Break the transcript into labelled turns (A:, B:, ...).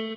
A: you